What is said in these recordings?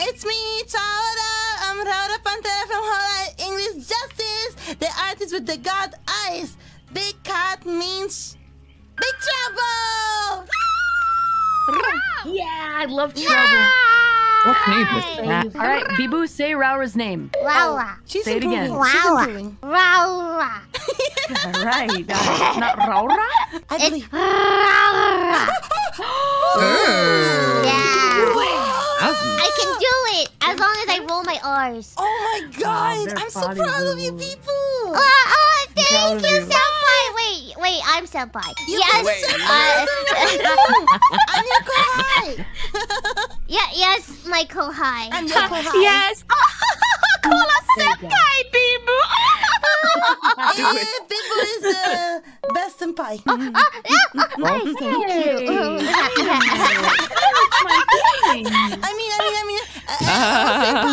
it's me, Raora. I'm Raora Panthera from Whole English Justice, the artist with the god eyes. Big cat means big trouble. Yeah, I love trouble. What name was All that? right, Biboo, say Raora's name. Laura. She's Say it improving. again. She's Laura. improving. Laura. All right. Uh, not Raora? I It's believe. Laura. Oh. Long as I roll my R's. Oh my god, they're I'm so funny, proud of you people. Oh, oh thank you, you. senpai. Wait, wait, I'm senpai. You yes. wait, uh, I'm your kohai. yeah, yes, my kohai. I'm your kohai. Yes. Calli senpai, Biboo. Eh, Biboo is the best senpai. Nice, thank you. I mean, I mean, I mean, uh,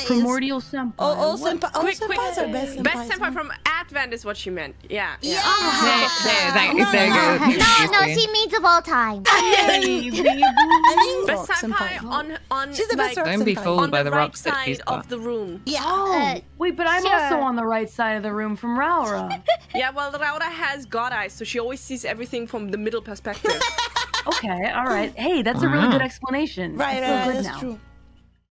the primordial senpai. All, all, senpai, all Quick, quick. senpais are best senpais. Best senpai from Advent is what she meant. Yeah. Yeah. There, there, there, No, there no, you go. no, no, she means of all time. Hey, Biboo. I mean, Best rock senpai senpai. on on She's the best rock Don't be fooled by the the rocks that she's side got. of the room. Yeah. Oh, Uh, wait, but I'm sure. also on the right side of the room from Raora. Yeah, well, Raora has god eyes, so she always sees everything from the middle perspective. Okay, all right. Hey, that's a really good explanation. I Right, feel right, good that's now. true.